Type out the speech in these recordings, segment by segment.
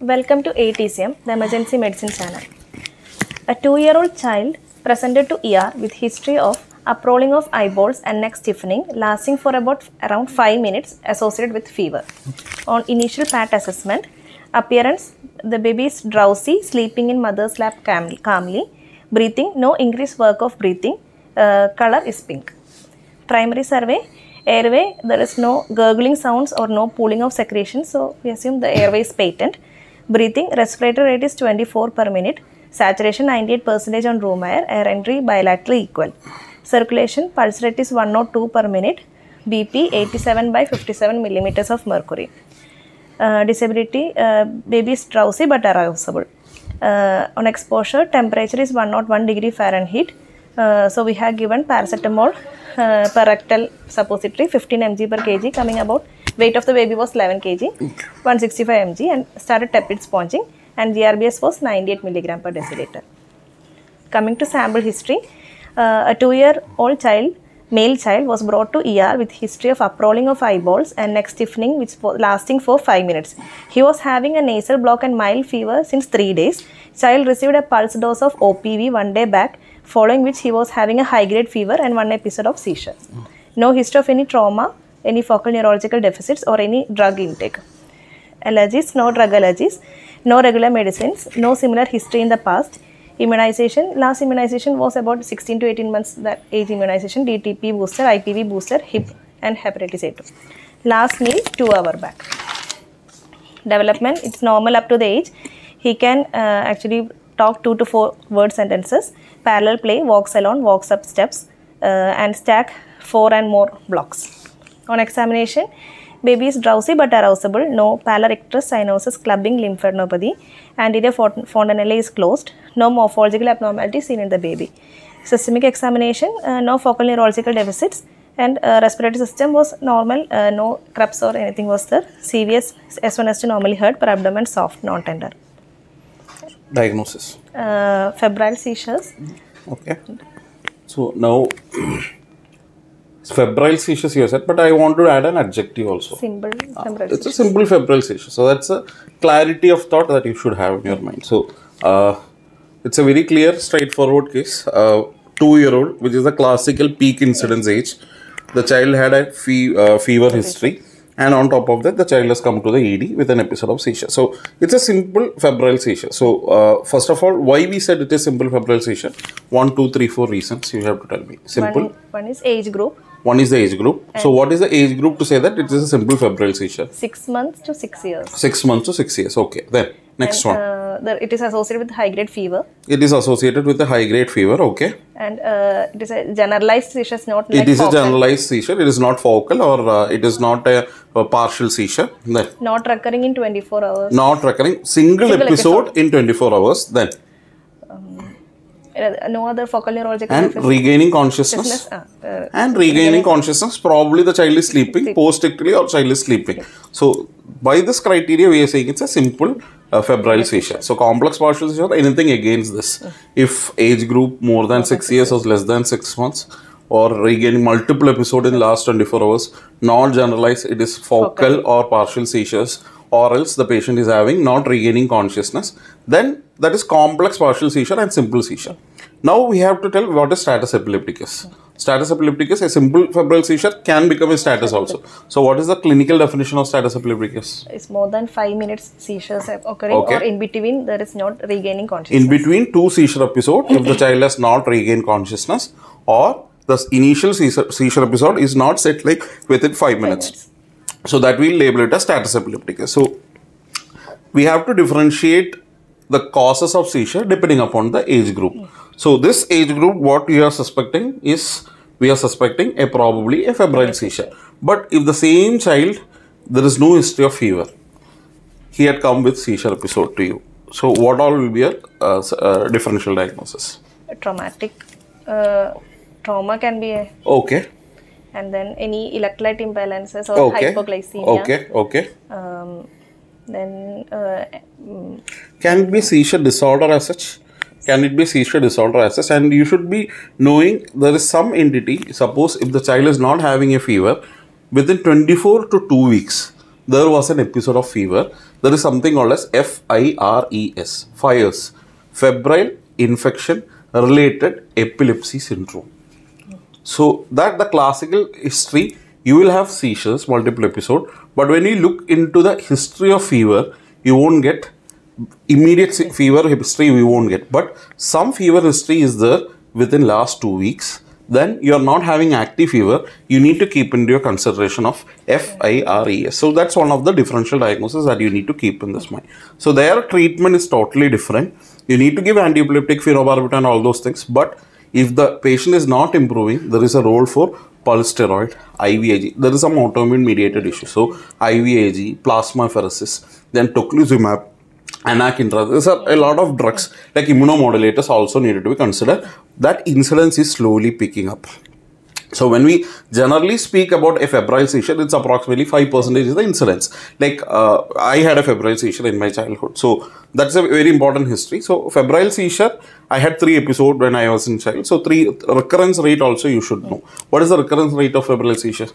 Welcome to AETCM, the emergency medicine channel. A two-year-old child presented to ER with history of uprolling of eyeballs and neck stiffening lasting for about around 5 minutes associated with fever. On initial PAT assessment, appearance, the baby is drowsy, sleeping in mother's lap calmly, breathing, no increased work of breathing, uh, color is pink. Primary survey, airway, there is no gurgling sounds or no pooling of secretion, so we assume the airway is patent. Breathing, respiratory rate is 24 per minute, saturation 98% on room air, air entry bilaterally equal. Circulation, pulse rate is 102 per minute, BP 87 by 57 millimeters of mercury. Uh, disability, uh, baby is drowsy but arousable. Uh, on exposure, temperature is 101 degree Fahrenheit. Uh, so we have given paracetamol uh, per rectal suppository 15 mg per kg coming about weight of the baby was 11 kg 165 mg and started tepid sponging and GRBS was 98 milligram per deciliter. Coming to sample history, uh, a two-year-old child, male child, was brought to ER with history of uprolling of eyeballs and neck stiffening, which was lasting for five minutes. He was having a nasal block and mild fever since three days. Child received a pulse dose of OPV one day back, following which he was having a high-grade fever and one episode of seizure. No history of any trauma, any focal neurological deficits, or any drug intake allergies, no drug allergies, no regular medicines, no similar history in the past. Immunization, last immunization was about 16 to 18 months that age immunization, DTP booster, IPV booster, Hib and hepatitis A2. Last meal 2 hour back. Development, it's normal up to the age. He can uh, actually talk 2 to 4 word sentences, parallel play, walks alone, walks up steps uh, and stack 4 and more blocks. On examination, baby is drowsy but arousable, no pallor icterus cyanosis clubbing lymphadenopathy, anterior font- fontanelle is closed, no morphological abnormality seen in the baby. Systemic examination, uh, no focal neurological deficits and uh, respiratory system was normal, uh, no crepes or anything was there. CVS S1 S2 normally heard per abdomen soft, non-tender. Diagnosis. Uh, febrile seizures, Okay. So now, febrile seizures you said, but I want to add an adjective also. simple febrile It's a simple febrile seizure. So that's a clarity of thought that you should have in your mind. So uh, it's a very clear, straightforward case. Uh, two-year-old, which is the classical peak incidence age. The child had a fe- uh, fever history, and on top of that, the child has come to the ED with an episode of seizure. So it's a simple febrile seizure. So uh, first of all, why we said it is simple febrile seizure? One, two, three, four reasons you have to tell me. Simple. One, one is age group, One is the age group. So what is the age group to say that it is a simple febrile seizure? 6 months to 6 years. Six months to six years. Okay. Then next one. Uh, the, it is associated with high grade fever It is associated with a high grade fever. Okay. and uh, it is a generalized seizure, not It like is a generalized seizure. It is not focal or uh, it is not a, a partial seizure. Then not recurring in 24 hours. not recurring single, Single episode, in 24 hours. Then Uh, no other focal neurological and deficit. regaining consciousness. Uh, uh, and regaining consciousness probably the child is sleeping post ictally or child is sleeping so by this criteria we are saying it's a simple uh, febrile seizure so complex partial seizure anything against this. If age group more than 6 years or less than 6 months or regaining multiple episode in last 24 hours not generalized it is focal or partial seizures or else the patient is having not regaining consciousness then that is complex partial seizure and simple seizure. Now we have to tell what is status epilepticus. Status epilepticus, a simple febrile seizure can become a status also. So what is the clinical definition of status epilepticus? it's more than 5 minutes seizures occurring Okay. or in between there is not regaining consciousness. In between two seizure episode, if the child has not regained consciousness or the initial seizure, seizure episode is not set like within 5 minutes. So that we'll label it as status epilepticus. So we have to differentiate the causes of seizure depending upon the age group. So this age group, what we are suspecting is we are suspecting a probably a febrile seizure. But if the same child, there is no history of fever, he had come with seizure episode to you. So what all will be a uh, uh, differential diagnosis? Traumatic uh, trauma can be a, Okay. and then any electrolyte imbalances or Okay. hypoglycemia. Okay. Okay. Um, then uh, mm, Can it be seizure disorder as such? Can it be seizure disorder as? And you should be knowing there is some entity. Suppose if the child is not having a fever, within 24 to 2 weeks, there was an episode of fever. There is something called as FIRES, FIRES, febrile infection related epilepsy syndrome. So that the classical history, you will have seizures, multiple episode, but when you look into the history of fever, you won't get immediate fever history. We won't get, but some fever history is there within last two weeks. Then you are not having active fever. You need to keep into your consideration of FIRES. So that's one of the differential diagnoses that you need to keep in this mind. So their treatment is totally different. You need to give antiepileptic, phenobarbital, and all those things, but if the patient is not improving, there is a role for pulse steroid, IVIG. There is some autoimmune mediated issue. So IVIG, plasmapheresis, then tocilizumab, anakinra. There's a, a lot of drugs like immunomodulators also needed to be considered. That incidence is slowly picking up. So when we generally speak about a febrile seizure, it's approximately five percentage is the incidence. Like uh, I had a febrile seizure in my childhood, so that's a very important history. So febrile seizure, I had three episodes when I was in child. So three recurrence rate also you should know. What is the recurrence rate of febrile seizure?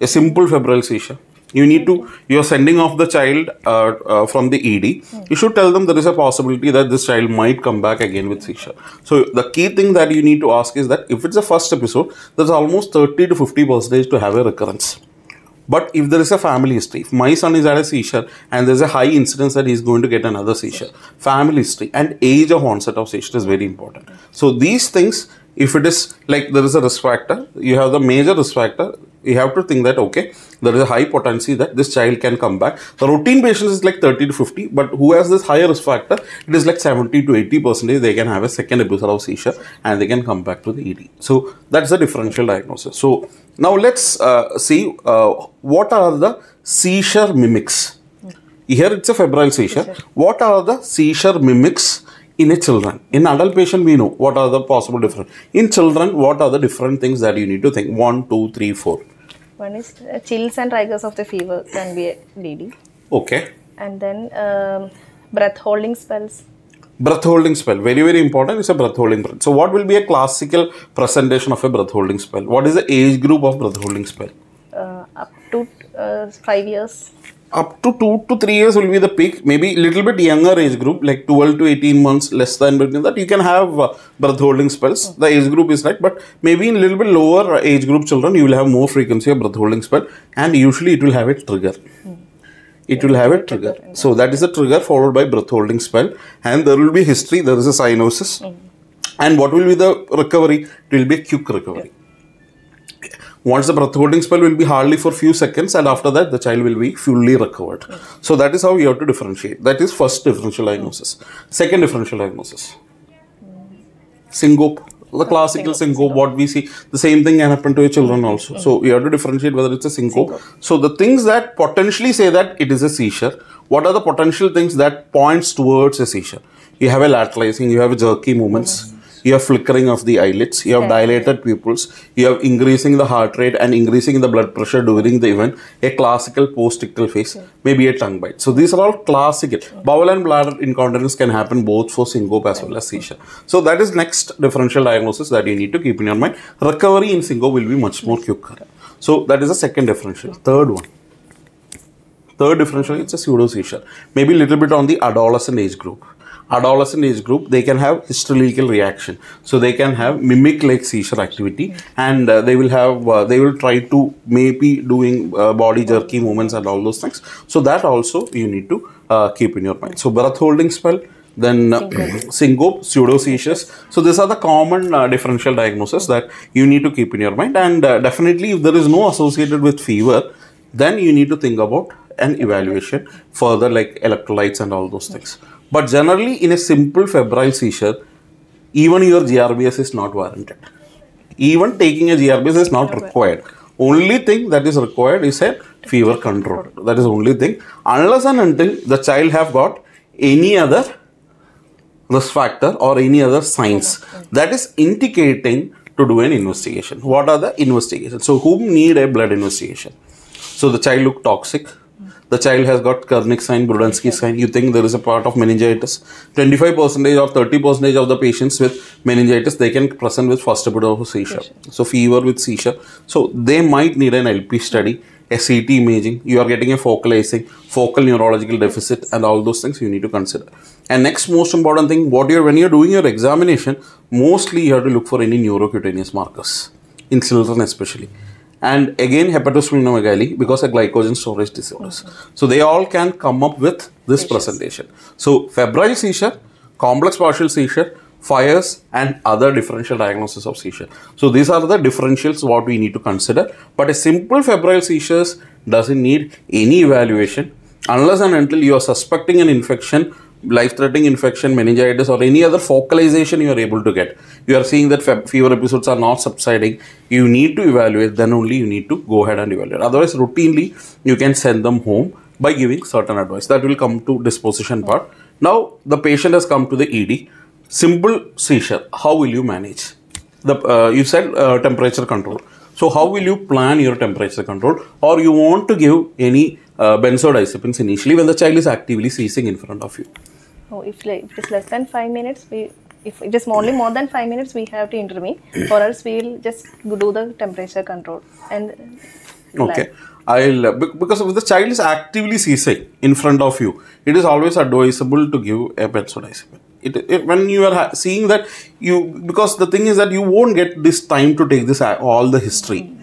A simple febrile seizure. You need to, you're sending off the child uh, uh, from the ED. You should tell them there is a possibility that this child might come back again with seizure. So the key thing that you need to ask is that if it's a first episode, there's almost 30 to 50 percentage to have a recurrence. But if there is a family history, if my son is at a seizure and there's a high incidence that he's going to get another seizure, family history and age of onset of seizure is very important. So these things, if it is like there is a risk factor, you have the major risk factor, you have to think that okay, there is a high potency that this child can come back. The routine patients is like 30 to 50, but who has this higher risk factor, it is like 70 to 80 percentage they can have a second episode of seizure and they can come back to the ED. So that's the differential diagnosis. So now let's uh, see uh, what are the seizure mimics. Here it's a febrile seizure. What are the seizure mimics in a children? In adult patient, we know what are the possible different. In children, what are the different things that you need to think? One, two, three, four. One is uh, chills and rigors of the fever can be a DD. Okay. And then um, breath holding spells. Breath holding spell, very very important. Is a breath holding breath. So, what will be a classical presentation of a breath holding spell? What is the age group of breath holding spell? Uh, up to uh, five years. Up to two to three years will be the peak. Maybe little bit younger age group, like 12 to 18 months, less than between that, you can have uh, breath holding spells. The age group is right, but maybe in little bit lower age group children, you will have more frequency of breath holding spell, and usually it will have a trigger. It will have a trigger. So that is a trigger followed by breath holding spell, and there will be history. There is a cyanosis, and what will be the recovery? It will be a quick recovery. Once the breath holding spell will be hardly for few seconds, and after that the child will be fully recovered. So that is how you have to differentiate. That is first differential diagnosis. Second differential diagnosis. Syncope. The classical syncope, what we see, the same thing can happen to your children also. So you have to differentiate whether it's a syncope. So the things that potentially say that it is a seizure, what are the potential things that points towards a seizure? You have a lateralizing, you have jerky movements, you have flickering of the eyelids, you have dilated pupils, you have increasing the heart rate and increasing the blood pressure during the event, a classical post-ictal phase, maybe a tongue bite. So these are all classical. Bowel and bladder incontinence can happen both for syncope as well as seizure. So that is next differential diagnosis that you need to keep in your mind. Recovery in syncope will be much more quicker. So that is the second differential. Third one third differential, it's a pseudo seizure. Maybe a little bit on the adolescent age group. Adolescent age group, they can have hysterical reaction. So they can have mimic like seizure activity and uh, they will have, uh, they will try to maybe doing uh, body jerky movements and all those things. So that also you need to uh, keep in your mind. So breath holding spell, then uh, syncope, pseudo seizures. So these are the common uh, differential diagnosis that you need to keep in your mind. And uh, definitely, if there is no associated with fever, then you need to think about an evaluation further, like electrolytes and all those things. But generally, in a simple febrile seizure, even your GRBS is not warranted. Even taking a GRBS is not required. Only thing that is required is a fever control. That is only thing. Unless and until the child have got any other risk factor or any other signs that is indicating to do an investigation. What are the investigations? So, whom need a blood investigation? So, the child look toxic, the child has got Kernig sign, Brudzinski sign, you think there is a part of meningitis. 25% or 30% of the patients with meningitis, they can present with first episode of seizure. So fever with seizure. So they might need an LP study, a CT imaging. You are getting a focalizing, focal neurological deficit, and all those things you need to consider. And next most important thing, what you're when you're doing your examination, mostly you have to look for any neurocutaneous markers in children especially and again hepatosplenomegaly because of glycogen storage disorders. So they all can come up with this presentation. So febrile seizure, complex partial seizure, fires and other differential diagnosis of seizure. So these are the differentials what we need to consider. But a simple febrile seizures doesn't need any evaluation unless and until you are suspecting an infection life-threatening infection, meningitis, or any other focalization you are able to get. You are seeing that fe- fever episodes are not subsiding. You need to evaluate. Then only you need to go ahead and evaluate. Otherwise, routinely you can send them home by giving certain advice. That will come to disposition part. Now the patient has come to the ED. Simple seizure. How will you manage? The uh, you said uh, temperature control. So how will you plan your temperature control, or you want to give any uh, benzodiazepines initially when the child is actively seizing in front of you? Oh, if, if it is less than five minutes, we if it is only more than five minutes, we have to intervene, or else we will just do the temperature control and. Okay. I'll uh, because if the child is actively seizing in front of you, it is always advisable to give a benzodiazepine. It, it, when you are seeing that you because the thing is that you won't get this time to take this all the history.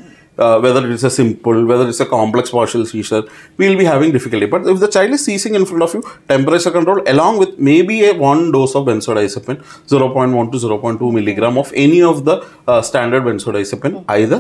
Uh, whether it's a simple, whether it's a complex partial seizure, we will be having difficulty. But if the child is seizing in front of you, temperature control along with maybe a one dose of benzodiazepine, 0.1 to 0.2 milligram of any of the uh, standard benzodiazepine, either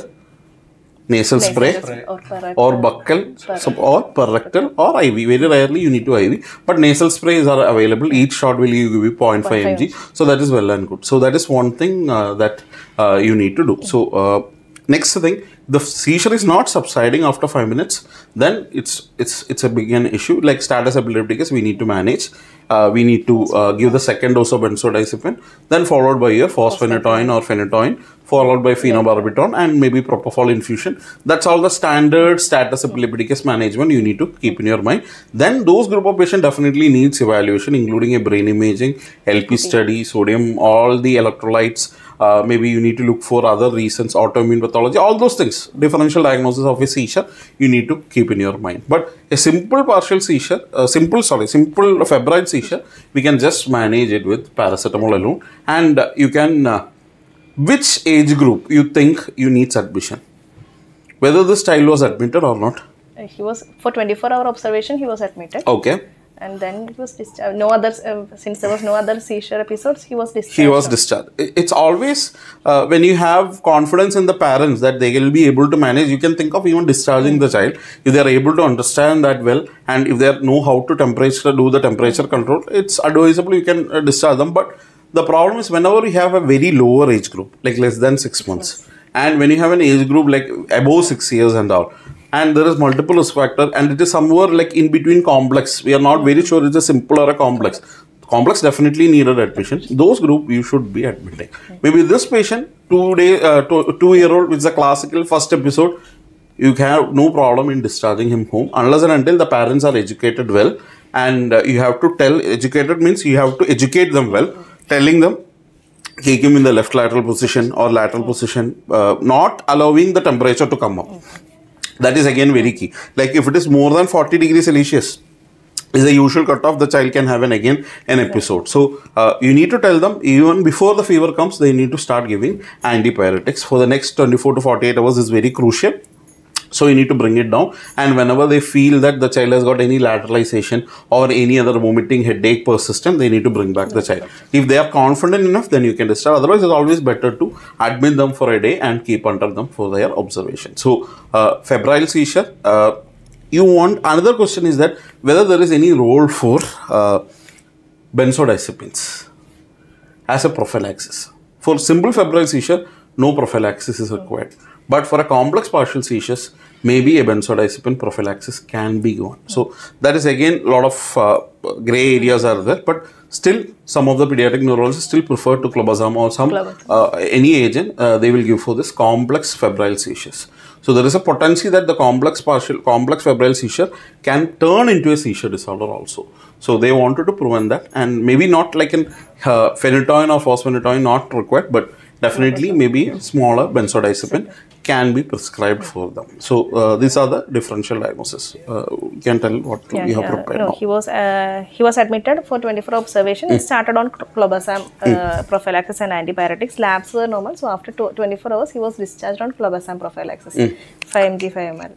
nasal spray or or buccal sub- or per rectal or IV. Very rarely you need to IV, but nasal sprays are available. Each shot will give you 0.5 mg, so that is well and good. So that is one thing uh, that uh, you need to do. So uh, next thing, the seizure is not subsiding after five minutes. Then it's it's it's a big an issue. Like status epilepticus, we need to manage. Uh, we need to uh, give the second dose of benzodiazepine, then followed by a fosphenytoin or phenytoin, followed by phenobarbital and maybe propofol infusion. That's all the standard status epilepticus management you need to keep in your mind. Then those group of patient definitely needs evaluation, including a brain imaging, LP study, sodium, all the electrolytes. Uh, maybe you need to look for other reasons, autoimmune pathology, all those things. Differential diagnosis of a seizure you need to keep in your mind. But a simple partial seizure, uh, simple sorry, simple febrile seizure, we can just manage it with paracetamol alone, and uh, you can. Uh, which age group you think you needs admission whether this child was admitted or not he was for 24 hour observation. He was admitted, okay and then it was discharged. No other uh, since there was no other seizure episodes. He was discharged. he was discharged it's always uh, when you have confidence in the parents that they will be able to manage you can think of even discharging the child if they are able to understand that well and if they know how to temperature do the temperature control it's advisable you can uh, discharge them but the problem is whenever you have a very lower age group like less than 6 months and when you have an age group like above 6 years and all and there is multiple risk factor and it is somewhere like in between complex. We are not very sure it's a simple or a complex. Complex definitely needed admission. Those group you should be admitting. Maybe this patient two day uh, two, two year old which is a classical first episode you have no problem in discharging him home unless and until the parents are educated well. And uh, you have to tell educated means you have to educate them well. Telling them take him in the left lateral position or lateral position uh, not allowing the temperature to come up that is again very key. Like if it is more than 40 degrees celsius is the usual cutoff the child can have an again an episode. So uh, you need to tell them even before the fever comes they need to start giving antipyretics for the next 24 to 48 hours is very crucial so you need to bring it down and whenever they feel that the child has got any lateralization or any other vomiting headache persistent they need to bring back the child if they are confident enough then you can discharge otherwise it's always better to admit them for a day and keep under them for their observation so uh, febrile seizure uh, you want another question is that whether there is any role for uh, benzodiazepines as a prophylaxis. For simple febrile seizure, no prophylaxis is required. But for a complex partial seizures, maybe a benzodiazepine prophylaxis can be given. So that is again a lot of uh, gray areas are there, but still some of the pediatric neurologists still prefer to clobazam or some uh, any agent uh, they will give for this complex febrile seizures. So there is a potency that the complex partial complex febrile seizure can turn into a seizure disorder also. So they wanted to prevent that, and maybe not like in uh, phenytoin or fosphenytoin not required, but definitely maybe smaller benzodiazepine can be prescribed for them. So uh, these are the differential diagnosis. Uh, you can tell what Yeah, we have yeah. prepared no, now. he was uh, he was admitted for 24 observation. He started on cl- clobazam uh, prophylaxis and antibiotics. Labs were normal, so after 24 hours, he was discharged on clobazam prophylaxis, 5 mg 5 ml.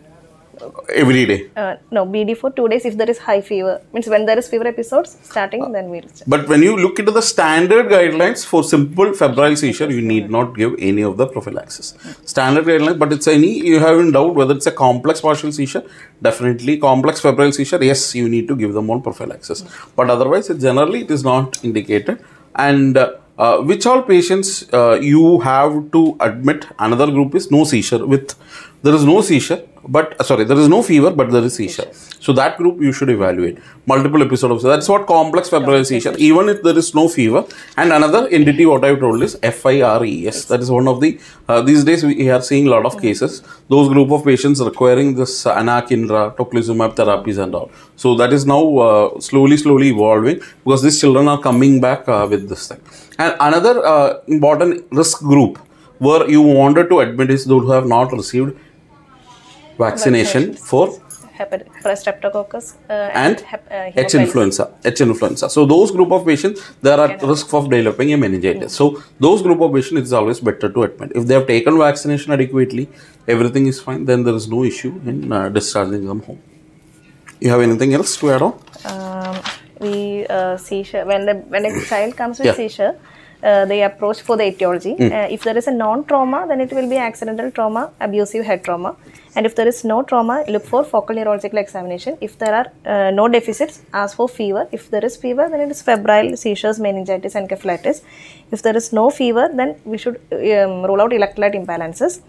Every day. Uh, no, BD for two days if there is high fever. Means when there is fever episodes starting, then we'll check. But when you look into the standard guidelines for simple febrile seizure, you need not give any of the prophylaxis. Standard guidelines, but it's any you have in doubt whether it's a complex partial seizure, definitely complex febrile seizure. Yes, you need to give them on prophylaxis. But otherwise, it, generally it is not indicated. And uh, uh, which all patients uh, you have to admit? Another group is no seizure with there is no seizure but uh, sorry there is no fever but there is seizure. So that group you should evaluate. Multiple episodes of that's what complex febrile seizure. even if there is no fever. And another entity what i've told is FIRES that is one of the uh, these days we are seeing a lot of cases. Those group of patients requiring this anakinra tocilizumab therapies and all. So that is now uh, slowly slowly evolving because these children are coming back uh, with this thing. And another uh, important risk group where you wanted to admit is those who have not received vaccination for streptococcus uh, and hep- uh, H influenza. H influenza. So those group of patients, there are at risk of developing a meningitis. So those group of patients, it's always better to admit. If they have taken vaccination adequately, everything is fine, then there is no issue in uh, discharging them home. You have anything else to add on? um, we uh, seizure when the when a child comes with Yeah. seizure uh, they approach for the etiology. Uh, if there is a non-trauma then it will be accidental trauma abusive head trauma. And if there is no trauma look for focal neurological examination. If there are uh, no deficits ask for fever. If there is fever then it is febrile seizures meningitis encephalitis. If there is no fever then we should um, rule out electrolyte imbalances.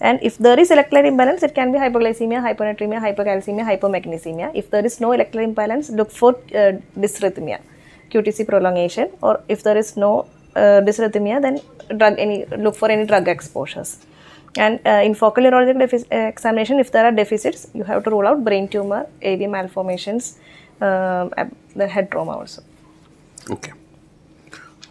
And if there is electrolyte imbalance, it can be hypoglycemia, hyponatremia, hypocalcemia, hypomagnesemia. If there is no electrolyte imbalance, look for uh, dysrhythmia, QTC prolongation, or if there is no uh, dysrhythmia, then drug any look for any drug exposures. And uh, in focal neurological uh, examination, if there are deficits, you have to rule out brain tumor, AV malformations, ab- the head trauma also. Okay.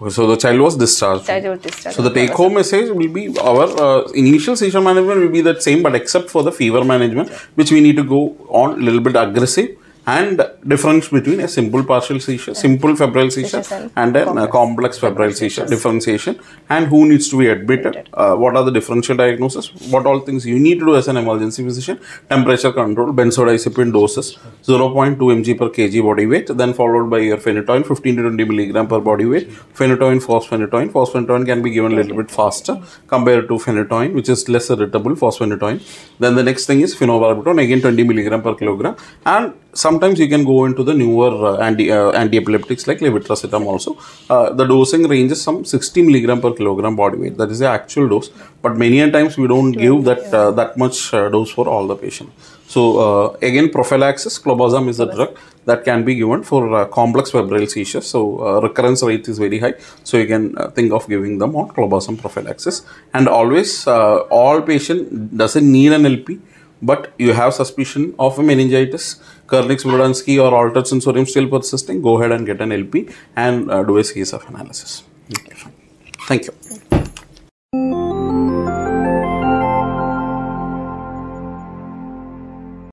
So the child was discharged. Child was discharged. So the take home message will be our uh, initial seizure management will be the same, but except for the fever management, which we need to go on a little bit aggressive and difference between a simple partial seizure, simple febrile seizure, and a uh, complex febrile seizure differentiation, and who needs to be admitted, uh, what are the differential diagnosis, what all things you need to do as an emergency physician, temperature control, benzodiazepine doses, 0.2 mg per kg body weight, then followed by your phenytoin, 15 to 20 milligram per body weight, phenytoin, fosphenytoin, fosphenytoin can be given a little bit faster compared to phenytoin, which is less irritable, fosphenytoin. Then the next thing is phenobarbital, again 20 milligram per kilogram, and sometimes you can go into the newer uh, anti uh, anti-epileptics like levetiracetam also. Uh, the dosing ranges some 60 milligram per kilogram body weight. That is the actual dose. But many a times we don't give that that much dose for all the patient. So again, prophylaxis, clobazam is a drug that can be given for uh, complex febrile seizures. So uh, recurrence rate is very high. So you can uh, think of giving them on clobazam prophylaxis. And always, all patient doesn't need an LP but you have suspicion of a meningitis, Kernig's-Brudzinski or altered sensorium still persisting, go ahead and get an LP and uh, do a series of analysis. Okay, fine. Thank you.